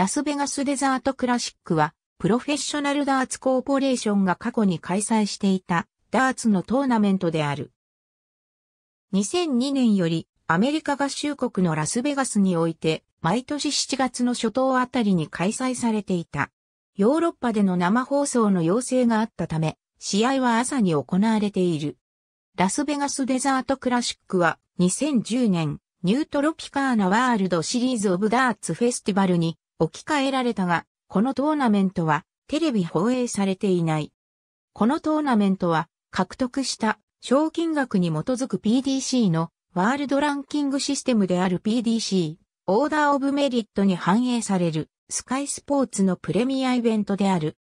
ラスベガスデザートクラシックは、プロフェッショナルダーツコーポレーションが過去に開催していたダーツのトーナメントである。2002年よりアメリカ合衆国のラスベガスにおいて毎年7月の初頭あたりに開催されていた。ヨーロッパでの生放送の要請があったため、試合は朝に行われている。ラスベガスデザートクラシックは2010年ニュートロピカーナワールドシリーズオブダーツフェスティバルに置き換えられたが、このトーナメントはテレビ放映されていない。このトーナメントは獲得した賞金額に基づく PDC のワールドランキングシステムである PDC、オーダーオブメリットに反映されるスカイスポーツのプレミアイベントである。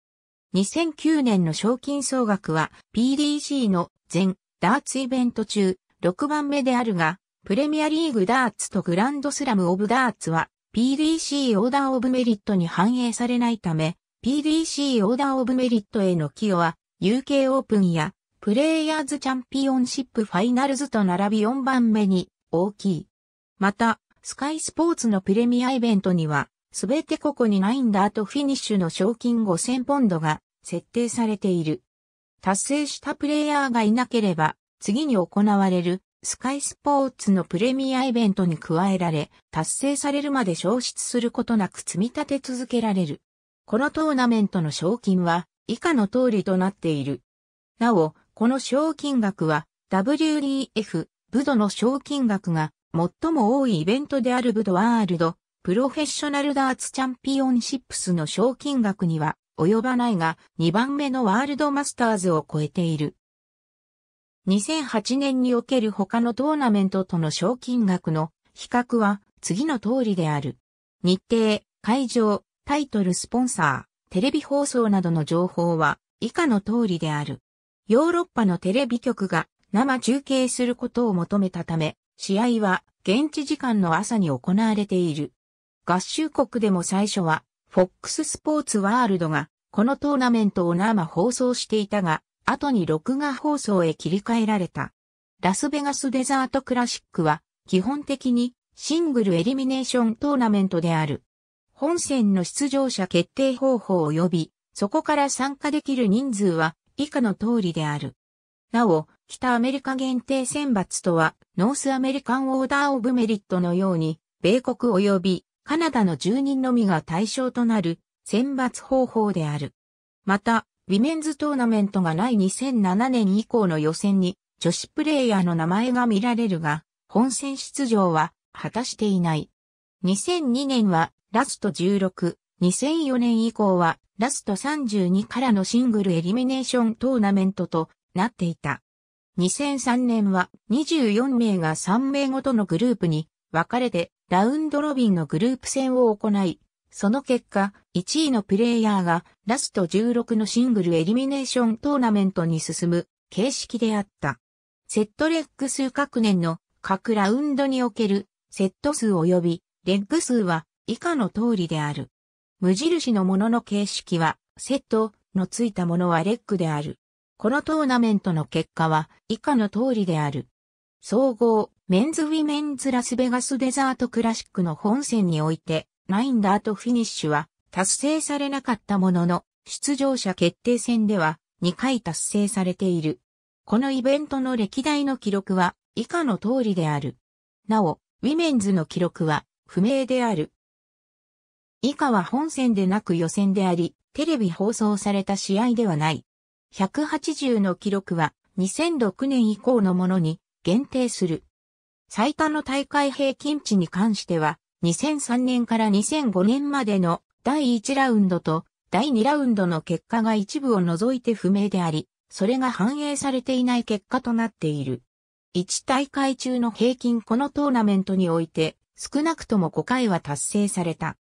2009年の賞金総額は PDC の全ダーツイベント中6番目であるが、プレミアリーグダーツとグランドスラムオブダーツは PDC オーダーオブメリットに反映されないため、PDC オーダーオブメリットへの寄与は UK オープンやプレイヤーズチャンピオンシップファイナルズと並び4番目に大きい。また、スカイスポーツのプレミアイベントには、すべて個々にナインダートフィニッシュの賞金5000ポンドが設定されている。達成したプレイヤーがいなければ、次に行われるスカイスポーツのプレミアイベントに加えられ、達成されるまで消失することなく積み立て続けられる。このトーナメントの賞金は以下の通りとなっている。なお、この賞金額は WDF、ブドの賞金額が最も多いイベントであるブドワールド、プロフェッショナルダーツチャンピオンシップスの賞金額には及ばないが、2番目のワールドマスターズを超えている。2008年における他のトーナメントとの賞金額の比較は次の通りである。日程、会場、タイトルスポンサー、テレビ放送などの情報は以下の通りである。ヨーロッパのテレビ局が生中継することを求めたため、試合は現地時間の朝に行われている。合衆国でも最初は、フォックススポーツワールドがこのトーナメントを生放送していたが、後に録画放送へ切り替えられた。ラスベガスデザートクラシックは基本的にシングルエリミネーショントーナメントである。本戦の出場者決定方法及び、そこから参加できる人数は以下の通りである。なお、北アメリカ限定選抜とは、ノースアメリカンオーダーオブメリットのように、米国及びカナダの住人のみが対象となる選抜方法である。また、ウィメンズトーナメントがない2007年以降の予選に女子プレイヤーの名前が見られるが、本戦出場は果たしていない。2002年はラスト16、2004年以降はラスト32からのシングルエリミネーショントーナメントとなっていた。2003年は24名が3名ごとのグループに分かれてラウンドロビンのグループ戦を行い、その結果、1位のプレイヤーがラスト16のシングルエリミネーショントーナメントに進む形式であった。セットレッグ数各年の各ラウンドにおけるセット数及びレッグ数は以下の通りである。無印のものの形式はセットのついたものはレッグである。このトーナメントの結果は以下の通りである。総合、メンズウィメンズラスベガスデザートクラシックの本戦において、ナインダートフィニッシュは達成されなかったものの、出場者決定戦では2回達成されている。このイベントの歴代の記録は以下の通りである。なお、ウィメンズの記録は不明である。以下は本戦でなく予選であり、テレビ放送された試合ではない。180の記録は2006年以降のものに限定する。最多の大会平均値に関しては2003年から2005年までの第1ラウンドと第2ラウンドの結果が一部を除いて不明であり、それが反映されていない結果となっている。1大会中の平均このトーナメントにおいて少なくとも5回は達成された。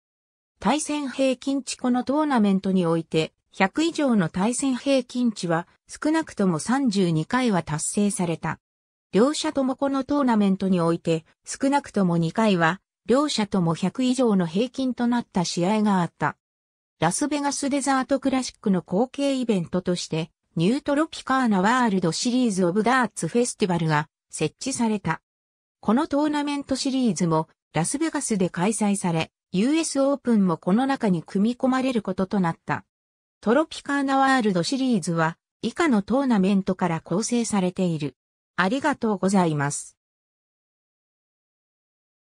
対戦平均値このトーナメントにおいて100以上の対戦平均値は少なくとも32回は達成された。両者ともこのトーナメントにおいて少なくとも2回は両者とも100以上の平均となった試合があった。ラスベガスデザートクラシックの後継イベントとしてニュートロピカーナワールドシリーズオブダーツフェスティバルが設置された。このトーナメントシリーズもラスベガスで開催され、US オープンもこの中に組み込まれることとなった。トロピカーナワールドシリーズは以下のトーナメントから構成されている。ありがとうございます。